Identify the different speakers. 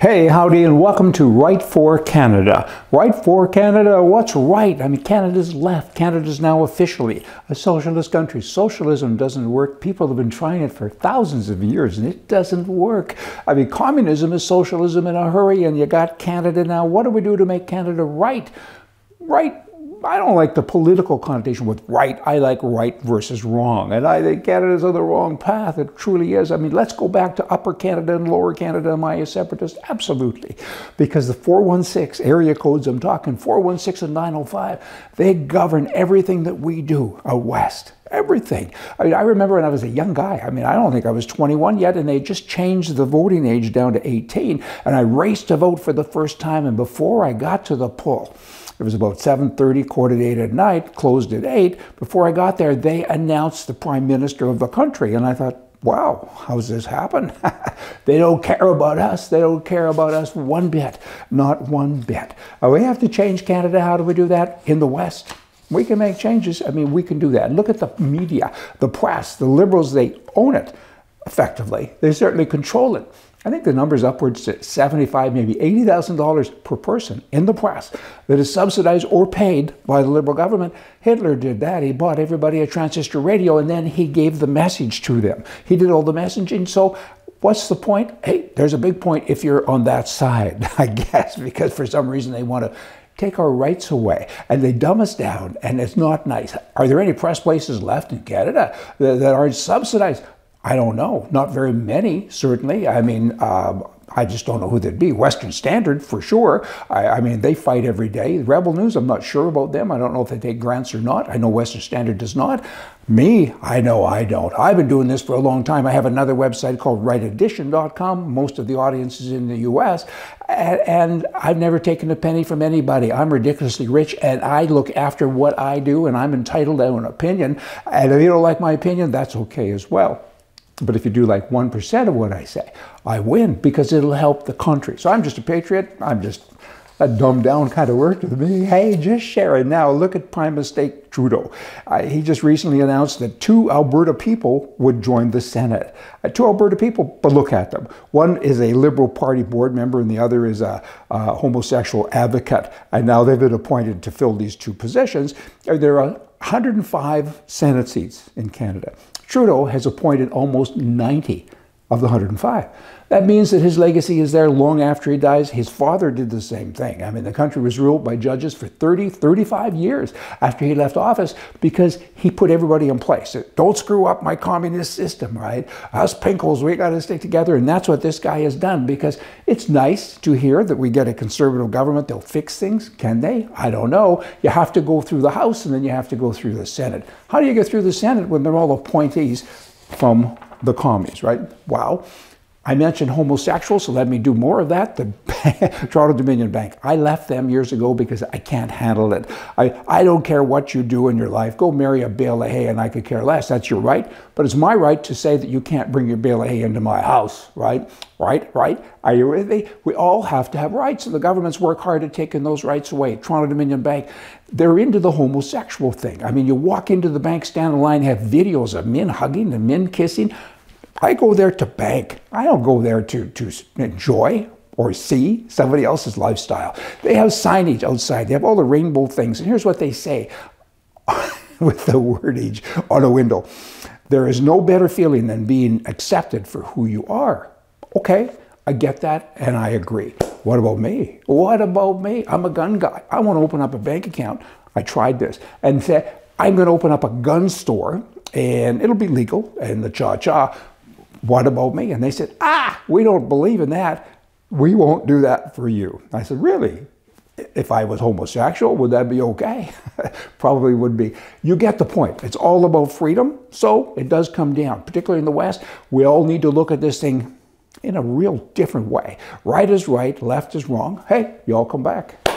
Speaker 1: Hey, howdy, and welcome to Right for Canada. Right for Canada, what's right? I mean, Canada's left. Canada's now officially a socialist country. Socialism doesn't work. People have been trying it for thousands of years, and it doesn't work. I mean, communism is socialism in a hurry, and you got Canada now. What do we do to make Canada right? Right I don't like the political connotation with right. I like right versus wrong. And I think Canada's on the wrong path. It truly is. I mean, let's go back to Upper Canada and Lower Canada. Am I a separatist? Absolutely. Because the 416 area codes, I'm talking 416 and 905, they govern everything that we do out west. Everything. I mean, I remember when I was a young guy. I mean, I don't think I was 21 yet, and they just changed the voting age down to 18. And I raced to vote for the first time. And before I got to the poll, it was about 7.30, quarter to 8 at night, closed at 8. Before I got there, they announced the prime minister of the country. And I thought, wow, how's this happen? they don't care about us. They don't care about us one bit, not one bit. Uh, we have to change Canada. How do we do that? In the West. We can make changes. I mean, we can do that. Look at the media, the press, the liberals, they own it effectively. They certainly control it. I think the number's upwards to 75, maybe $80,000 per person in the press that is subsidized or paid by the liberal government. Hitler did that. He bought everybody a transistor radio and then he gave the message to them. He did all the messaging. So what's the point? Hey, there's a big point if you're on that side, I guess, because for some reason they want to take our rights away and they dumb us down and it's not nice. Are there any press places left in Canada that, that aren't subsidized? I don't know. Not very many, certainly. I mean, um, I just don't know who they'd be. Western Standard, for sure. I, I, mean, they fight every day. Rebel News, I'm not sure about them. I don't know if they take grants or not. I know Western Standard does not. Me, I know I don't. I've been doing this for a long time. I have another website called rightedition.com. Most of the audience is in the US. And, and I've never taken a penny from anybody. I'm ridiculously rich and I look after what I do and I'm entitled to an opinion. And if you don't like my opinion, that's okay as well. But if you do like 1% of what I say, I win because it'll help the country. So I'm just a patriot. I'm just a dumbed down kind of word to me. Hey, just share it. Now look at Prime Minister Trudeau. He just recently announced that two Alberta people would join the Senate. Uh, two Alberta people, but look at them. One is a Liberal Party board member and the other is a, a homosexual advocate. And now they've been appointed to fill these two positions. Uh, there are 105 Senate seats in Canada. Trudeau has appointed almost 90 of the 105. That means that his legacy is there long after he dies. His father did the same thing. I mean, the country was ruled by judges for 30, 35 years after he left office because he put everybody in place. Don't screw up my communist system, right? Us pinkles, we got to stick together. And that's what this guy has done because it's nice to hear that we get a conservative government. They'll fix things. Can they? I don't know. You have to go through the House and then you have to go through the Senate. How do you get through the Senate when they're all appointees from the commies, right? Wow. I mentioned homosexuals, so let me do more of that. The Toronto Dominion Bank. I left them years ago because I can't handle it. I, I don't care what you do in your life. Go marry a bale of hay and I could care less. That's your right. But it's my right to say that you can't bring your bale of hay into my house, right? Right? Right? Are you with me? We all have to have rights, and the governments work hard at taking those rights away. Toronto Dominion Bank, they're into the homosexual thing. I mean, you walk into the bank, stand in line, have videos of men hugging and men kissing. I go there to bank. I don't go there to, to enjoy or see somebody else's lifestyle. They have signage outside. They have all the rainbow things. And here's what they say with the wordage on a window. There is no better feeling than being accepted for who you are. Okay, I get that and I agree. What about me? What about me? I'm a gun guy. I want to open up a bank account. I tried this and said, I'm going to open up a gun store and it'll be legal and the cha-cha what about me? And they said, ah, we don't believe in that. We won't do that for you. I said, really? If I was homosexual, would that be okay? Probably would be. You get the point. It's all about freedom. So it does come down, particularly in the West. We all need to look at this thing in a real different way. Right is right, left is wrong. Hey, you all come back.